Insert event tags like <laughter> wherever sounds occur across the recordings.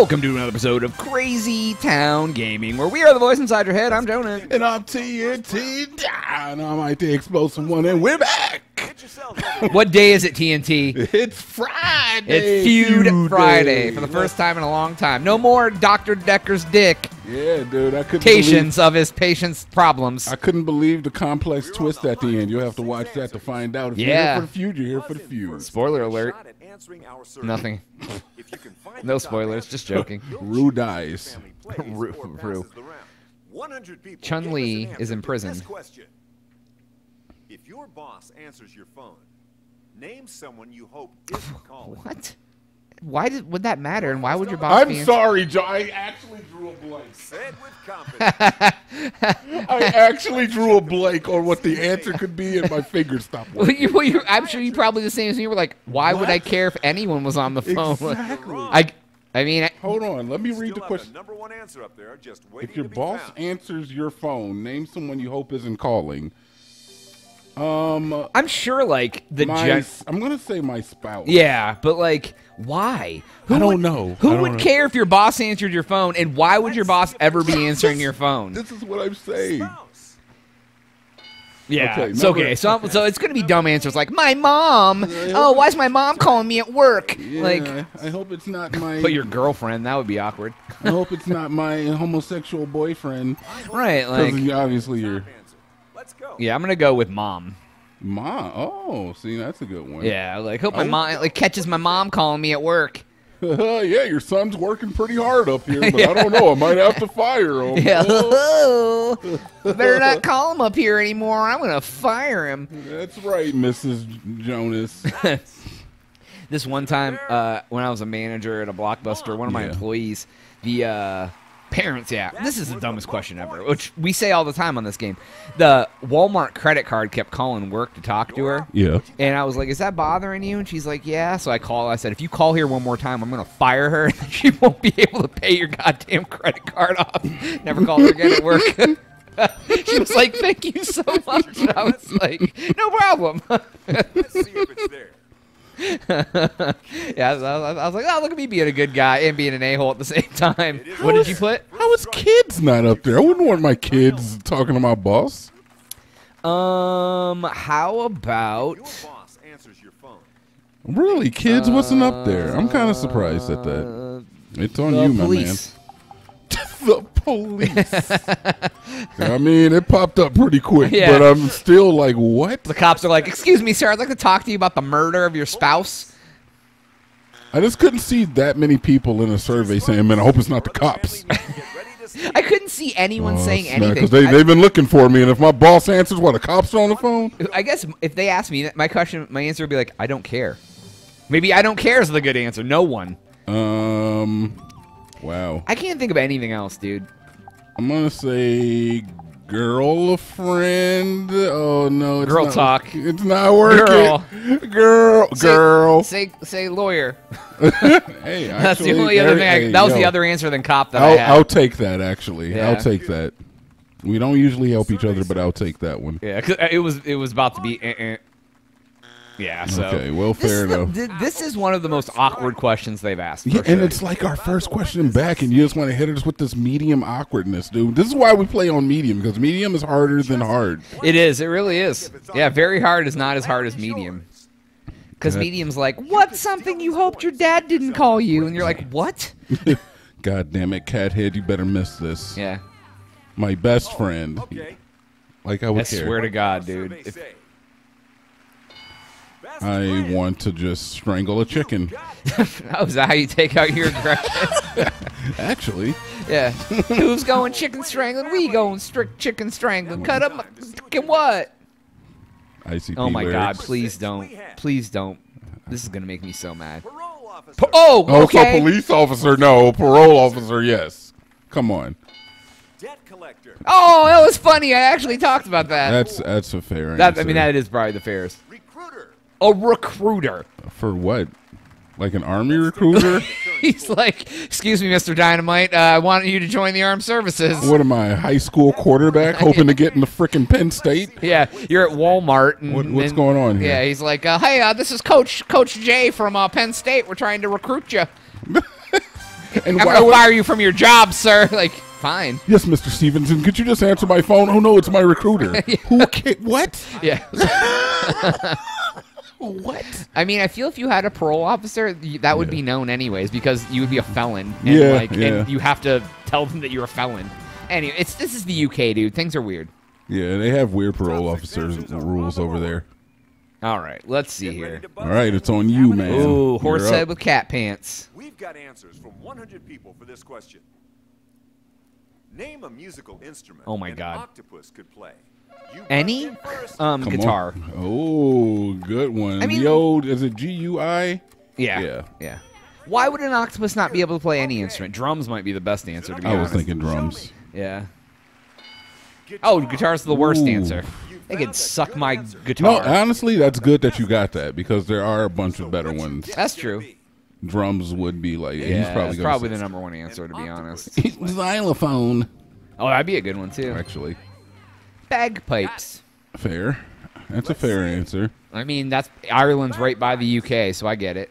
Welcome to another episode of Crazy Town Gaming, where we are the voice inside your head. I'm Jonah. And I'm TNT, and I'm IT Explosive One, and we're back. <laughs> What day is it, TNT? It's Friday. It's Feud, Feud Friday Day. for the first time in a long time. No more Dr. Dekker's dick. Yeah, dude, I couldn't Patience of his patient's problems. I couldn't believe the complex twist at the end. You'll have to watch that to find out. If Yeah. you're here for the feud, you're here for the feud. Spoiler alert. Nothing. <laughs> No spoilers, just joking. Rue dies. Rue- Rue. Chun-Li Chun-Li is in prison. If your boss answers your phone, name someone you hope isn't calling. What? Why did, would that matter? And why would your boss be I'm in- sorry, Joe. I actually drew a blank. Say with confidence. I actually drew a blank on what the answer could be, and my fingers stopped Well, working. you, well, you, I'm sure you probably the same as me. You were like, why would I care if anyone was on the phone? Exactly. I, I mean, I, Hold on, let me read the question. number one answer up there, just waiting If your boss found. answers your phone, name someone you hope isn't calling. Um, I'm sure like the my, gen- I'm gonna say my spouse. yeah, but like, why? Who I don't would, know. Who don't would know. care if your boss answered your phone, and why would your boss ever be <laughs> answering your phone? This is what I'm saying. Yeah, Okay, it's number- okay. So, I'm- <laughs> so it's gonna be dumb answers like my mom. Oh, why's my mom calling me at work? Yeah, Like, I hope it's not <laughs> my. but your girlfriend. That would be awkward, I hope it's not my homosexual boyfriend. right? Like, obviously you're Answer. Let's go. yeah, I'm gonna go with mom. Mom. Oh, see, that's a good one. Yeah, like hope my Oh. mom like catches my mom calling me at work. <laughs> yeah, your son's working pretty hard up here, but I <laughs> don't know. I might have to fire him. Yeah. Oh, <laughs> Better not call him up here anymore. I'm gonna fire him. that's right, Mrs. Jonas. This one time, uh, when I was a manager at a blockbuster, one of my Yeah. employees, the uh, parents, yeah, this is the dumbest question ever, which we say all the time on this game. The Walmart credit card kept calling work to talk to her. yeah. And I was like, "Is that bothering you?" And she's like, "Yeah." So I call. I said, "If you call here one more time, I'm gonna fire her. <laughs> and she won't be able to pay your goddamn credit card off." <laughs> Never call her again at work. <laughs> she was like, "Thank you so much." And I was like, "No problem." Let's see if it's there. <laughs> yeah, I was, I was like, "Oh, look at me being a good guy and being an a hole at the same time." What did you put? How is kids not up there? I wouldn't want my kids talking to my boss. Um, how about? Your boss answers your phone. Really, kids wasn't up there. I'm kind of surprised at that. Uh, It's on the you, my police. man. The police. <laughs> I mean, it popped up pretty quick, Yeah. but I'm still like, what? The cops are like, "Excuse me, sir. I'd like to talk to you about the murder of your spouse." I just couldn't see that many people in a survey saying, "Man, I hope it's not the cops." Get ready to see. I couldn't see anyone saying anything. Because they, they've been looking for me, and if my boss answers, what, the cops are on the phone? I guess if they asked me, my question, my answer would be like, I don't care. Maybe I don't care is the good answer. No one. Um, wow. I can't think of anything else, dude. I'm gonna say girlfriend. Oh no, it's Girl not, talk. It's not working. Girl. girl, Say- girl. Say say lawyer. <laughs> <laughs> hey, That's the only other thing. I, hey, that was the other answer than cop that I I'll, had. I'll take that. Actually, Yeah. I'll take that. We don't usually help each other, but I'll take that one. yeah, it was it was about to be. Eh, eh. Yeah. So. Okay, well, This fair is, the- enough. this is one of the most awkward questions they've asked. Yeah, for and sure. it's like our first question back, and you just want to hit us with this medium awkwardness, dude. This is why we play on medium because medium is harder than hard. It is. It really is. Yeah, very hard is not as hard as medium. Because medium's like, what's something you hoped your dad didn't call you? And you're like, what? <laughs> God damn it, cathead, you better miss this. Yeah. My best friend, Okay. like I would I care. swear to God, dude. If- say. Best I want to just strangle a chicken. oh, <laughs> is that how you take out your aggression? <laughs> Actually, yeah. <laughs> Who's going chicken strangling? We going strict chicken strangling. Cut up. Fucking what? ICP Oh my God! Please don't. Please don't. This is gonna make me so mad. Parole officer. Po- oh, Oh, okay. so police officer, no. Parole officer, yes. Come on. Debt collector. Oh, that was funny. I actually talked about that. That's that's a fair that answer. I mean, that is probably the fairest. A recruiter. For what? Like an army recruiter? <laughs> He's like, "Excuse me, Mr. Dinomight. Uh, I want you to join the armed services." what am I, a high school quarterback <laughs> hoping to get into frickin' Penn State? Yeah, you're at Walmart. And, What- what's and- going on here? Yeah, he's like, uh, "Hey, uh, this is Coach Coach Jay from uh, Penn State. We're trying to recruit you." <laughs> And I'm why gonna would fire you from your job, sir. Like, fine. Yes, Mr. Stevenson, could you just answer my phone? Oh no, it's my recruiter. Who ca- what? Yeah. What? I mean, I feel if you had a parole officer, that would Yeah. be known anyways because you would be a felon, and Yeah, like, yeah. and you have to tell them that you're a felon. Anyway, it's this is the UK, dude. Things are weird. Yeah, they have weird parole officers rules over there. All right, let's see here. All right, it's on you, man. Ooh, You're horse up. head with cat pants. We've got answers from 100 people for this question. Name a musical instrument Oh my an God. octopus could play. Any? buzz in first. Um, guitar. on. Oh, good one. I mean- the old is it G U I? Yeah. Yeah. Yeah. Why would an octopus not be able to play any instrument? Drums might be the best answer, to be I was thinking drums. Yeah. Guitar. Oh, guitar's the worst Ooh. answer. They could suck my answer. No, guitar. honestly, that's good that you got that because there are a bunch of better ones. That's true. Drums would be like, yeah, he's probably probably the number one answer, to be honest. <laughs> xylophone. Oh, that'd be a good one too. Actually, Bagpipes. fair. That's a fair answer. I mean, that's Ireland's right by the UK, so I get it.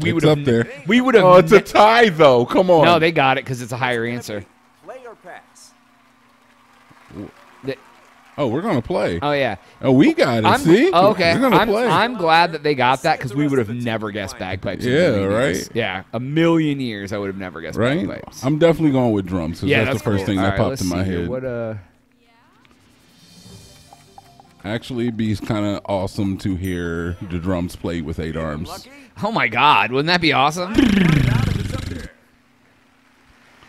We It's would have up there. We would have. Oh, it's a tie though. Come on. no, they got it because it's a higher answer. be Play or pass? Oh, we're gonna play. oh yeah. Oh, we got it. I'm See? oh, okay. We're gonna I'm, play. I'm glad that they got that because we would have never guessed bagpipes. Yeah, million years. right? Yeah, a million years I would have never guessed right. bagpipes. I'm definitely going with drums because yeah, that's, the first cool. thing All that right, popped let's in my see here. head. What uh? Actually, it'd be kind of awesome to hear the drums played with eight arms. Oh my God! Wouldn't that be awesome? Find out if it's up there.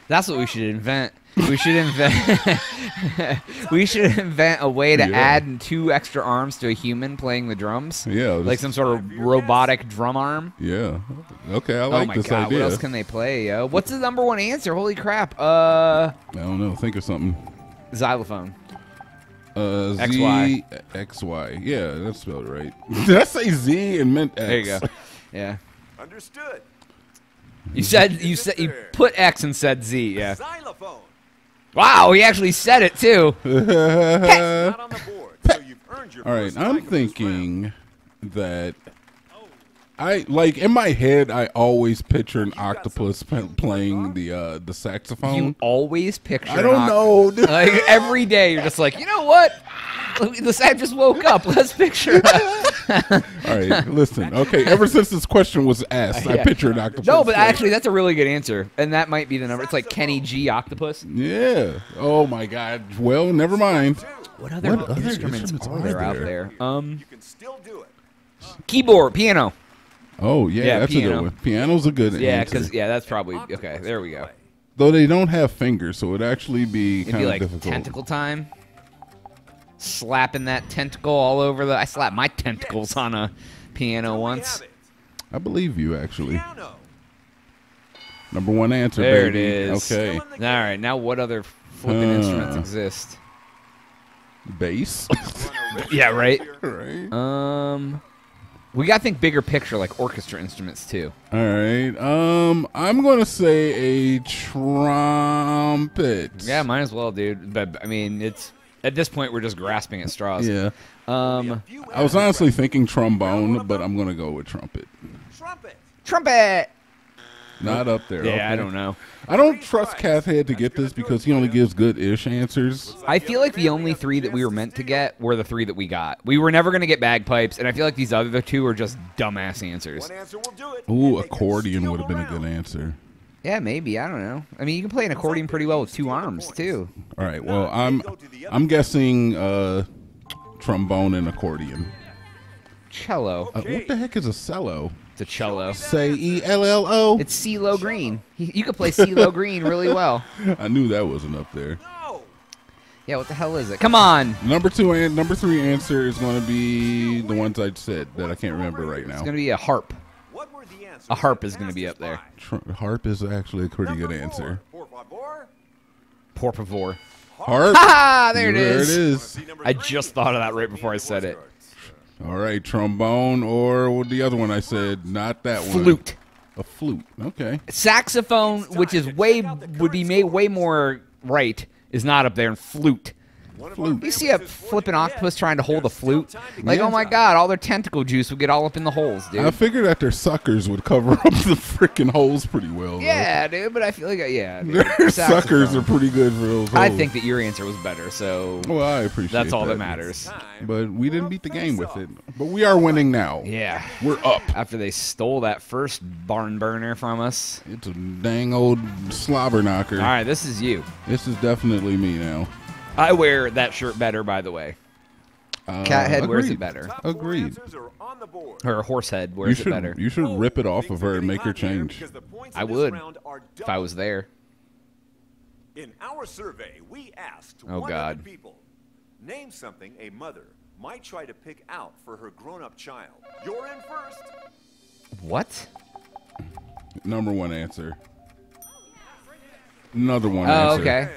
That's what we should invent. We should invent. <laughs> we should invent a way to Yeah. add two extra arms to a human playing the drums. Yeah, like some sort of robotic drum arm. Yeah. Okay, I oh like my this god! idea. What else can they play? Yo? What's the number one answer? Holy crap! Uh, I don't know. Think of something. xylophone. Uh, Z XY. X Y. Yeah, that's spelled right. <laughs> Did I say Z and meant X? There you go. <laughs> Yeah. Understood. You said you said you put X and said Z. Yeah. Xylophone. Wow, he actually said it too. <laughs> Not on the board, so you've earned your All right, I'm strike of this round. thinking that I like in my head. I always picture an octopus p- playing the uh, the saxophone. You always picture. I don't an know. like every day, you're just like, you know what? The Sam just woke up. Let's picture. <laughs> All right, listen. Okay, ever since this question was asked, I Yeah. picture an octopus. no, but playing- actually, that's a really good answer, and that might be the number. It's like Kenny G Octopus. yeah. Oh my God. Well, never mind. What other What other instruments, instruments are are there out there? there? Um, You can still do it. keyboard, piano. Oh yeah, Yeah, that's a good one. Piano's a good Yeah, because yeah, that's probably okay. There we go. Though they don't have fingers, so it'd actually be It'd kind be of like difficult. tentacle time. Slapping that tentacle all over the. I slapped my tentacles on a piano once. I believe you actually. Piano. Number one answer, There it baby. is. Okay. Still in the All right, now what other flipping Uh. instruments exist? Bass. <laughs> Yeah, right. <laughs> right. Um, we gotta think bigger picture, like orchestra instruments too. All right. Um, I'm gonna say a trumpet. Yeah, might as well, dude. But I mean, it's at this point we're just grasping at straws. Yeah. Um, I was honestly thinking trombone, but I'm gonna go with trumpet. Trumpet. trumpet. Not up there. Yeah, okay. I don't know. I don't trust Kath Head to get this because he only gives good-ish answers. I feel like the only three that we were meant to get were the three that we got. We were never gonna get bagpipes, and I feel like these other two are just dumbass answers. One answer will do it. Ooh, and they can accordion would have been a good answer. Yeah, maybe. I don't know. I mean, you can play an accordion pretty well with two arms too. All right. Well, I'm I'm guessing uh, trombone and accordion. Cello. Uh, what the heck is a cello? It's a cello. Say E L L O. It's CeeLo Green. He, you could play CeeLo Green really well. <laughs> I knew that wasn't up there. No. Yeah, what the hell is it? Come on. Number two and number three answer is going to be the ones I said that I can't remember right now. It's gonna be a harp. What were the answers? A harp is gonna be up there. Tr- harp is actually a pretty Number good answer. Por favor. Por favor. Harp. <laughs> Ah, there it is. There it Wanna is. see number I just thought of that right before I said it. All right, trombone or what the other one I said, not that one. Flute. A flute. Okay. Saxophone, which is way would be made way more right, is not up there. And flute. One of Flute. You see a flipping octopus trying to hold a flute? Like, oh get oh my god, all their tentacle juice would get all up in the holes, dude. I figured that their suckers would cover <laughs> up the freaking holes pretty well. though. yeah, dude, but I feel like, uh, yeah. dude, Their suckers are pretty good for those holes. I think that your answer was better, so Well, I appreciate that's all that that matters. But we didn't beat the game with it. But we are winning now. Yeah. We're up. After they stole that first barn burner from us. It's a dang old slobber knocker. All right, this is you. This is definitely me now. I wear that shirt better, by the way. Uh, Cathead wears it better. Agreed. Her horse head the board. You wears it should better. you should rip it off of her and make her Things are getting change. hot here because the points I would, If I was there. In our survey, we asked Oh, 100 God. people, name something a mother might try to pick out for her grown-up child. You're in first. What? Number one answer. Another one Oh, answer. okay.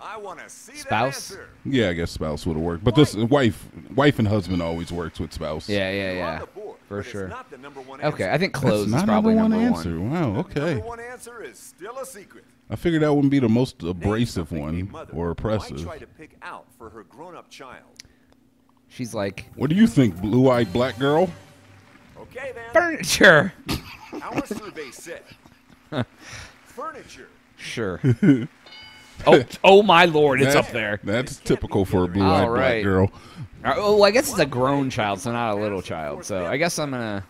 I want to see Spouse? that. Yeah, I guess spouse would have worked, but this wife, wife and husband always works with spouse. Yeah, yeah, yeah. board, For sure. not the number one Okay. I think That's clothes is not probably number number one one. answer. Wow. The Okay. number one answer is still a secret. I figured that wouldn't be the most abrasive one or oppressive. try to pick out for her grown-up child. She's like, What do you think, blue-eyed black girl? Okay then. furniture. Our survey said <laughs> furniture. Sure. <laughs> oh, oh my lord, it's That- up there. That's typical for a blue-eyed All right. black girl. Uh, Oh, well, I guess it's a grown child, so not a little child. So I guess I'm gonna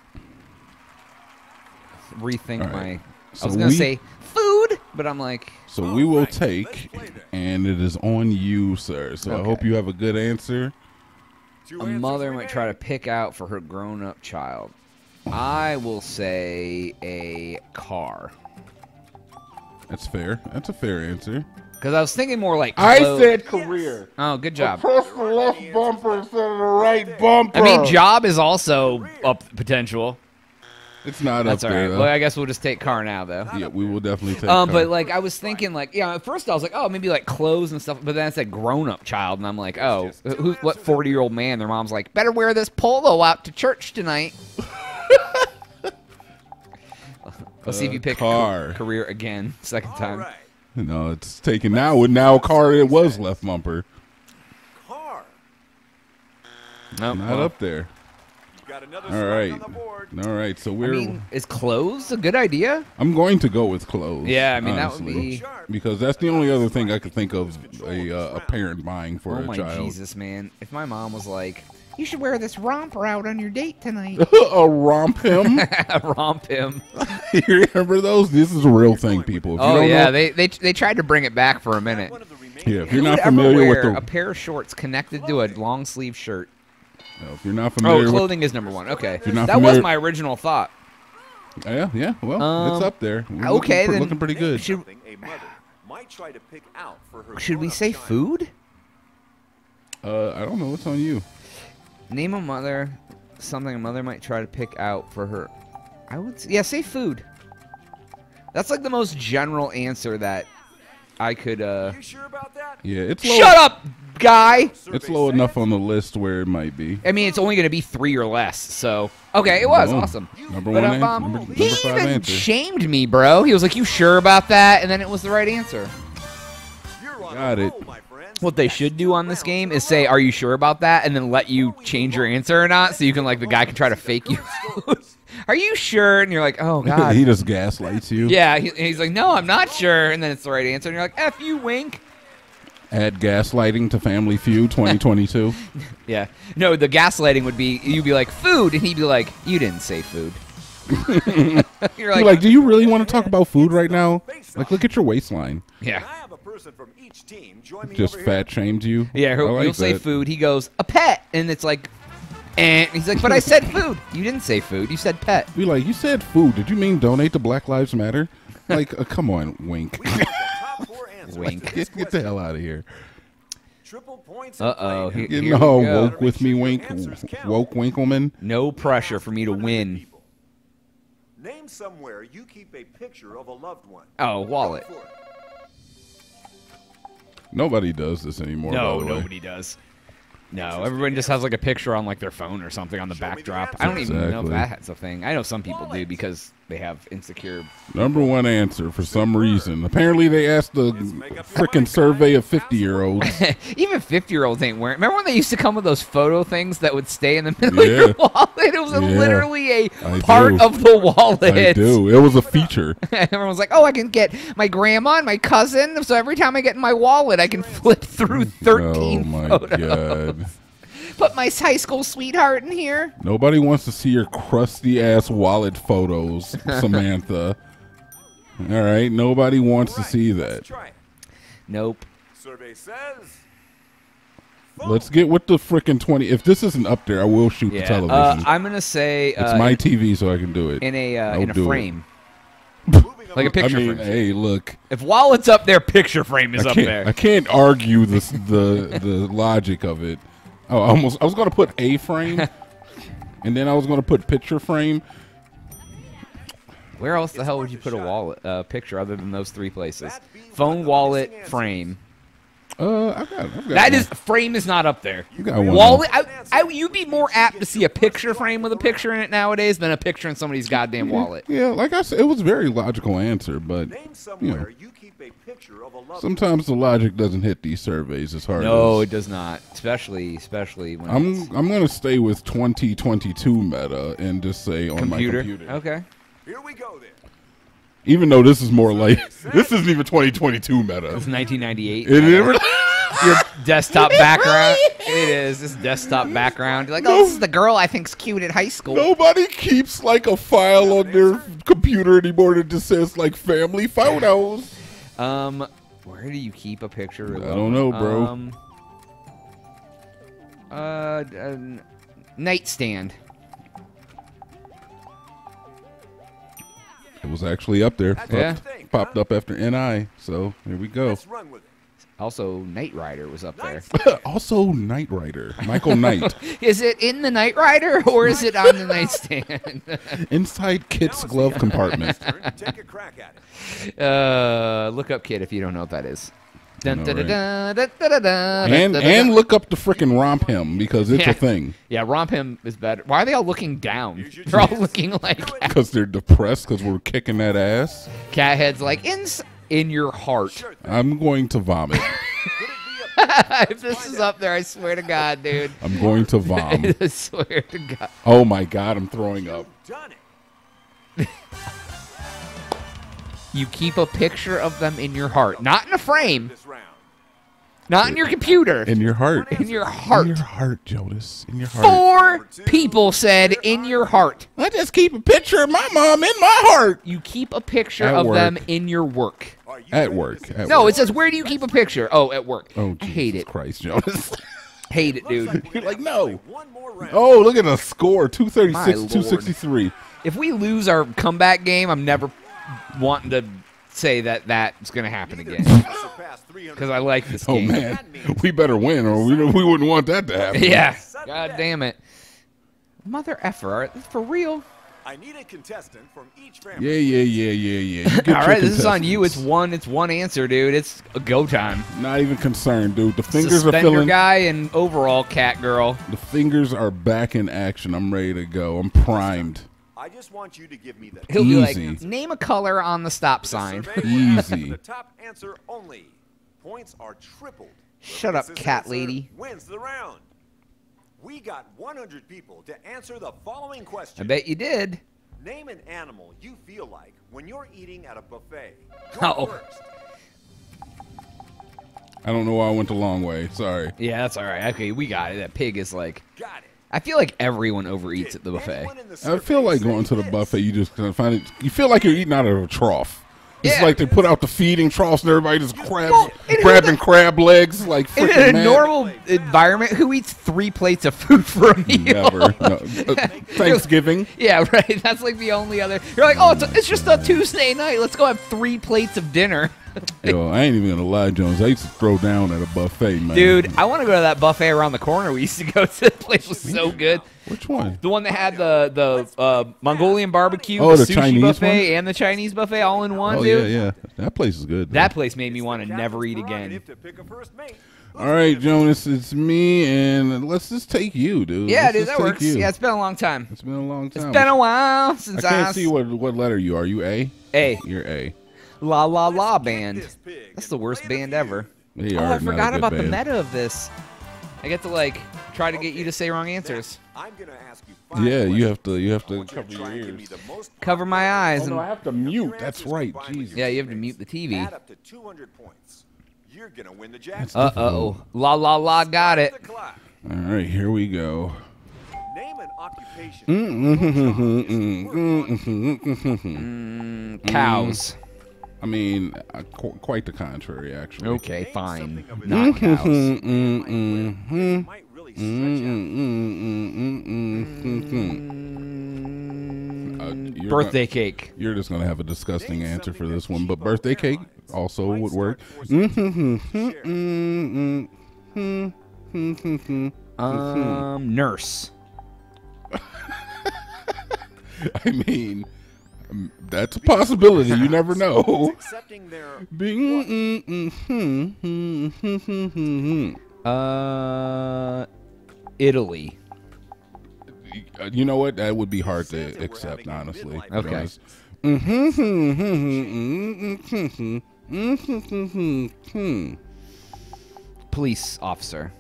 rethink All right. my. So I was gonna we- say food, but I'm like, So we will take, and it is on you, sir. So I hope you have a good answer. A mother might try to pick out for her grown-up child. I will say a car, That's fair. That's a fair answer. Because I was thinking more like. I clo- said career. Oh, good job. Press the left bumper instead of the right bumper. I mean, job is also up potential. It's not That's up all there. though. Well, I guess we'll just take car now, though. yeah, we will definitely take. Um, car. but like I was thinking, like yeah, at first I was like, oh, maybe like clothes and stuff. But then I said grown-up child, and I'm like, oh, who, what forty-year-old man? Their mom's like, better wear this polo out to church tonight. <laughs> Let's see if you Uh, pick car. ca- career again, second All time. Right. <laughs> no, it's taken now. With now, car it was left bumper. Car. Nope, Not well, up there. You got another All right. On the board. All right. So we're. I mean, is clothes a good idea? I'm going to go with clothes. Yeah, I mean, that would be- because that's the only other thing I could think of a uh, a parent buying for oh a my child. Jesus, man! If my mom was like, you should wear this romper out on your date tonight. <laughs> a romp him. <laughs> Romp him. <laughs> you remember those? This is a real thing, people. If you Oh don't yeah, know, they, they they tried to bring it back for a minute. One of the remaining Yeah, if you're not familiar with the- a pair of shorts connected to a long sleeve shirt. no, if you're not Oh, familiar with, clothing is number one. Okay, you're not that was my original thought. yeah, yeah. Well, Um, it's up there. We're okay, looking, then- looking pretty good. Should- a mother might try to pick out for her Should we say food? Uh, I don't know. What's on you? Name a mother something a mother might try to pick out for her. I would yeah say food. That's like the most general answer that I could. uh You sure about that? Yeah, it's low. Shut up, guy. It's low enough on the list where it might be. I mean, it's only going to be three or less. So okay, it was Boom. awesome. Number But, one, an- um, number, he five even answer. shamed me, bro. He was like, "You sure about that?" And then it was the right answer. You're on Got a it. roll, my friends. What they should do on this game is say, "Are you sure about that?" and then let you change your answer or not, so you can like the guy can try to fake you. <laughs> Are you sure? And you're like, "Oh God." <laughs> he just gaslights you. yeah, he, he's like, "No, I'm not sure," and then it's the right answer, and you're like, "F you, wink." Add gaslighting to Family Feud <laughs> 2022. Yeah. No, the gaslighting would be you'd be like food, and he'd be like, "You didn't say food." you're like, like, do you really want to talk about food right now? Like, look at your waistline. yeah. I have a person from each team join me Just over fat shamed you. Yeah, I he'll, like you'll say that. food. He goes, a pet. And it's like, and he's like, but I said food. You didn't say food. You said pet. Be like, you said food. Did you mean donate to Black Lives Matter? <laughs> Like, uh, come on, wink. here. We want the top <laughs> four answers Wink. Get, get the hell out of here. Triple points. Uh-oh, play now. he- You Here know, we go. woke with me, Make sure wink. your answers count. Woke Winkleman. No pressure for me to win. Name somewhere you keep a picture of a loved one. Oh, wallet. Go for it. Nobody does this anymore. No, by the way. nobody does. No, everyone just has like a picture on like their phone or something on the Show me the backdrop. I don't even know if Exactly. that that's a thing. I know some people do because they have insecure. Number one answer for some reason. Apparently, they asked the freaking survey of 50 year olds. <laughs> Even fifty year olds ain't wearing. Remember when they used to come with those photo things that would stay in the middle Yeah. of your <laughs> wallet? It was Yeah. literally a I part do. of the wallet. I do. It was a feature. <laughs> Everyone was like, "Oh, I can get my grandma and my cousin, so every time I get in my wallet, I can flip through 13 oh, my photos. god. Put my high school sweetheart in here." Nobody wants to see your crusty ass wallet photos, <laughs> Samantha. All right, nobody wants to see that. Nope. Survey says. Let's get with the freaking 20. If this isn't up there, I will shoot the television. Uh, I'm gonna say it's uh, my TV, so I can do it. in a uh, in a frame, like a picture I mean, frame. hey, look, If wallet's up there, picture frame is up there. I can't argue this the the logic of it. Oh, I almost I was gonna put a frame, <laughs> and then I was gonna put picture frame. Where else the hell would you put a shot. wallet uh, picture other than those three places? That being one Phone, wallet, missing answers. frame. Uh, I've got, I've got That one. is frame is not up there. You got one. Wallet, I, I, you'd be more apt to see a picture frame with a picture in it nowadays than a picture in somebody's goddamn wallet. Yeah, like I said, it was a very logical answer, but you know, you keep a picture of a sometimes the logic doesn't hit these surveys as hard. No, as, it does not. Especially, especially when I'm it's I'm gonna stay with 2022 meta and just say on computer. my computer. Okay. Here we go then. Even though this is more like <laughs> this isn't even 2022 meta. It's 1998. It. <laughs> Your desktop <laughs> background. It is this desktop background. You're like, oh, this is the girl I think's cute at high school. Nobody keeps like a file on their computer anymore that just says like family photos. Um, where do you keep a picture? of I don't know, bro. Um, uh, uh, nightstand. Was actually up there. That's Yeah. think, Popped huh? up after NI. So here we go. Let's run with it. Also, Knight Rider was up there. <laughs> Also, Knight Rider, Michael Knight, <laughs> Is it in the Knight Rider or is it on the nightstand? <laughs> inside KITT's glove compartment. turn Take a crack at it. uh, look up Kit if you don't know what that is. Dun, know, dun, dun, right? dun, dun, dun, dun, and dun, dun, and look up the freaking romp him because it's Yeah. a thing. Yeah, Romp Him is better. Why are they all looking down? Here's your They're all looking like Because they're depressed because we're kicking that ass. cat heads, like in in your heart. I'm going to vomit. <laughs> Could it be a <laughs> if this is up there, I swear to God, dude. I'm going to <laughs> vomit. I swear to God. Oh my god, I'm throwing up. Done it? You keep a picture of them in your heart, not in a frame, not in your computer, In your heart. in your heart. In your heart, Jonas. In your heart. Four people said in your heart. I just keep a picture of my mom in my heart. You keep a picture At of work. them in your work. At work. At No, work. it says where do you keep a picture? Oh, at work. Oh, I hate it. Christ, Jonas. <laughs> Hate it, dude. like You're like, no. One more round. oh, look at the score. two thirty-six, two sixty-three. If we lose our comeback game, I'm never wanting to say that that's going to happen again team has surpassed 300 because I like this Oh, game. man. We better win or we, we wouldn't want that to happen. Yeah. God damn it. Mother effer, for real? I need a contestant from each family. Yeah, yeah, yeah, yeah, yeah. You <laughs> get All your right, this is on you. It's one. It's one answer, dude. It's a go time. Not even concerned, dude. The fingers are Suspender feeling. guy and overall cat girl. The fingers are back in action. I'm ready to go. I'm primed. I just want you to give me the He'll be like, Easy. name a color on the stop sign. survey Easy. The top answer only. Points are tripled. Shut up, cat lady. Wins the round. We got 100 people to answer the following question. I bet you did. Name an animal you feel like when you're eating at a buffet. Go Oh. first. I don't know why I went the long way. Sorry. Yeah, that's all right. Okay, we got it. That pig is like. Got it. I feel like everyone overeats at the buffet. The I feel like going to the buffet. You just kind of find it. You feel like you're eating out of a trough. It's Yeah. like they put out the feeding troughs and everybody just grabs, Well, grabbing the- crab legs like In a mad. normal environment, who eats three plates of food for a meal? Never. <laughs> No. Uh, Thanksgiving. Yeah, right. That's like the only other. You're like, oh, it's, it's just a Tuesday night. Let's go have three plates of dinner. Yo, I ain't even gonna lie, Jones. I used to throw down at a buffet, man. Dude, I want to go to that buffet around the corner. We used to go to. <laughs> The place was so good. which one? The one that had the the uh, Mongolian barbecue, Oh, the, the sushi Chinese buffet, one? and the Chinese buffet all in one, Oh dude. yeah, yeah. That place is good. That place made me want to never eat again. prerogative to pick a first mate. All right, Jonas, it's me, and let's just take you, dude. Yeah, Let's dude, that works. you. Yeah, it's been a long time. it's been a long time. It's been a while since I can't I, see what what letter you are. You A? A You're A. La La La band. That's the worst band ever. They Oh, I forgot good about the meta of this. I get to like try to get you to say wrong answers. I'm gonna ask you five Yeah, you have to. You have to cover your and give me ears. Cover my eyes Oh and no, I have to mute. That's right. Jesus. Yeah, you have to mute the TV. Add up to 200 points. You're gonna win the jackpot. Uh oh. La La La got it. All right, here we go. Name an occupation. Mm-hmm. Cows. I mean, uh, qu- quite the contrary, actually. Okay, fine. something of his Not mm-hmm, life mm-hmm, cows. Mm-hmm. that might really stretch mm. uh, you're Birthday cake. You're just gonna have a disgusting Name answer for this one, but birthday cake also would work. forcing people to Um, nurse. <laughs> I mean, that's a possibility. You never know. Accepting their <laughs> mm-hmm, mm-hmm, mm-hmm. Uh, Italy. You know what? That would be hard to accept, honestly. midlife to be Okay. Police officer.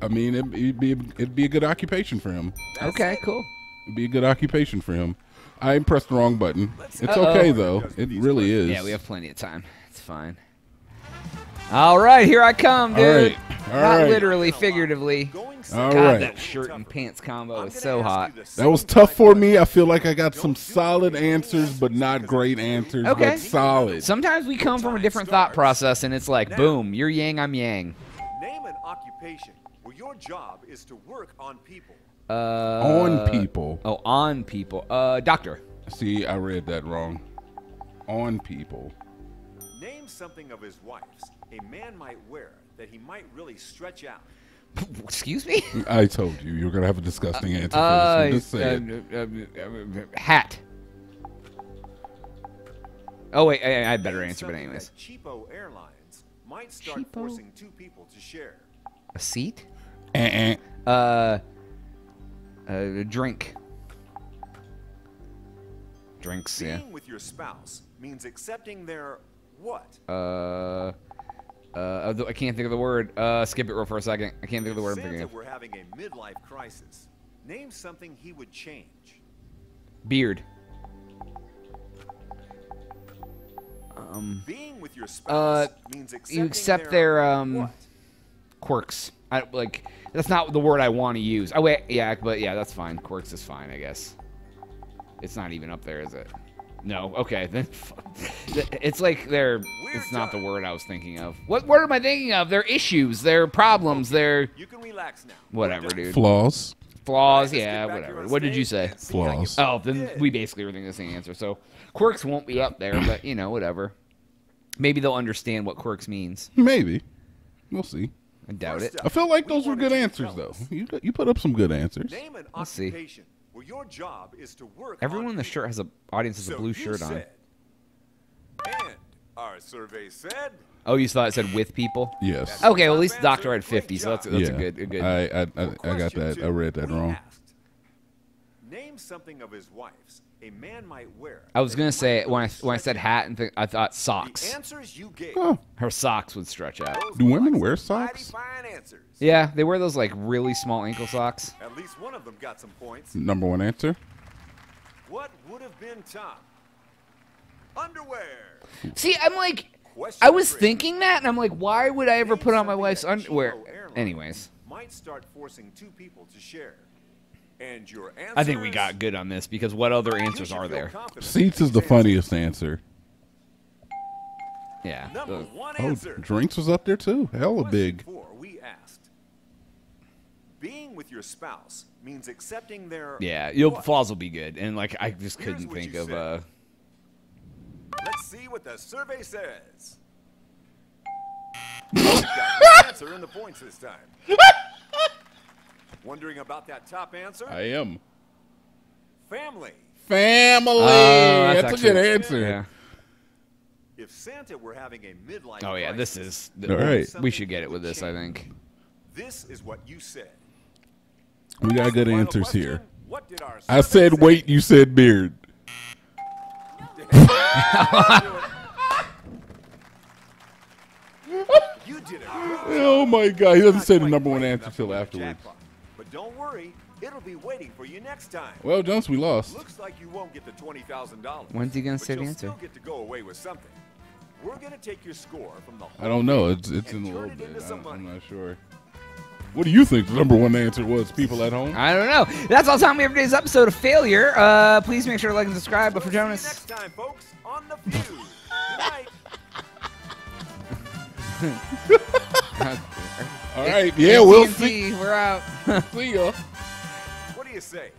I mean, it'd, it'd be it'd be a good occupation for him. Okay, cool. It'd be a good occupation for him. I pressed the wrong button. It's Uh-oh. okay though. It really is. Yeah, we have plenty of time. It's fine. All right, here I come, dude. right. All Not right. literally, figuratively. going All God, right. that shirt and pants combo I'm is so hot. That was tough for me. I feel like I got some solid answers, but not great answers, Okay. but solid. Sometimes we come from a different thought process, and it's like, boom, you're yang, I'm yang. Name an occupation where your job is to work on people. Uh, On people. Oh, on people. Uh, doctor. See, I read that wrong. On people. Name something of his wife's a man might wear that he might really stretch out. <laughs> Excuse me. I told you you were gonna have a disgusting answer Uh, for this. one. Just say it. uh, uh, uh, hat. Oh wait, I, I had better answer, but anyways, cheapo airlines might start Cheapo? forcing two people to share. a seat. Eh, eh. Uh, a drink. Drinks, yeah. Being with your spouse means accepting their what? Uh, uh, I can't think of the word. Uh, skip it real for a second. I can't think of the word. I'm Santa were having a midlife crisis. Name something he would change. Beard. Um, Being with your Uh, spouse means accepting you accept their, um, what? quirks. I like. That's not the word I want to use. Oh wait, yeah, but yeah, that's fine. Quirks is fine, I guess. It's not even up there, is it? No. Okay, <laughs> then. it's like they're. It's not the word I was thinking of. What word am I thinking of? They're issues. They're problems. They're You can relax now. whatever, dude. Flaws. Flaws. Yeah, whatever. What did you say? and see how you Flaws. Oh, then we basically were thinking the same answer. So quirks won't be up there, but you know, whatever. Maybe they'll understand what quirks means. Maybe. We'll see. I doubt First it. up, I feel like we those were good answers, though. You you put up some good answers. Name an Let's see. occupation where your job is to work. Everyone on in the shirt has a audience has a blue you shirt on. And our survey said. Oh, you thought it said with people? Yes. Okay, well at least Top Doctor answer, had 50, so that's that's yeah. a good a good. I I, I, I got that. two, I read that wrong. asked, Name something of his wife's a man might wear. I was gonna say when I when I said hat and th- I thought socks. The answers you gave. Oh, Her socks would stretch out. Do women wear socks? Yeah, they wear those like really small ankle socks. At least one of them got some points. number one answer. What would have been top? Underwear. See, I'm like, Question I was three. thinking that, and I'm like, why would I ever put on my wife's underwear? Anyways, Might start forcing two people to share. And your answer I think we got good on this because what other answers are there? Seats is the funniest answer. Yeah. Number those- one Oh, answer. drinks was up there too. Hella Question big. Four, we asked. Being with your spouse means accepting their. Yeah, you'll flaws will be good, and like I just couldn't think of. said. uh Let's see what the survey says. <laughs> Got answer in the points this time. <laughs> Wondering about that top answer? I am. Family. Family. Oh, that's, a good answer. Yeah. If Santa were having a midlife Oh yeah, this crisis, is. All right. We should get it with this. I think. This is what you said. We got good answers question, here. What did our I said say? wait, you said beard. <laughs> You did a <laughs> Oh my god, he doesn't say the number one answer enough till to afterwards. Jackpot. But don't worry, it'll be waiting for you next time. Well, Jones, we lost. Looks like you won't get the twenty thousand dollars. When's he gonna but say the you'll answer? Still get to go away with something. We're gonna take your score from the. I don't know. It's it's in a turn little it bit. I, I'm not sure. What do you think the number one answer was? People at home. I don't know. That's all time we have for today's episode of Failure. Uh, please make sure to like and subscribe. But for We'll see you Jonas, next time, folks, on the Fuse. Good night. <laughs> All right. Yeah, we'll AT&T, see. We're out. <laughs> See ya. What do you say?